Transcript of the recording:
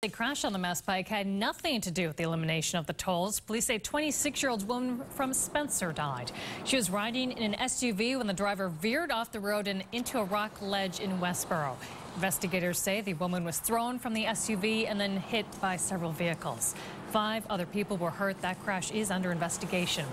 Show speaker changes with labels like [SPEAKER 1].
[SPEAKER 1] The crash on the Mass Pike had nothing to do with the elimination of the tolls. Police say 26-year-old woman from Spencer died. She was riding in an SUV when the driver veered off the road and into a rock ledge in Westboro. Investigators say the woman was thrown from the SUV and then hit by several vehicles. Five other people were hurt. That crash is under investigation.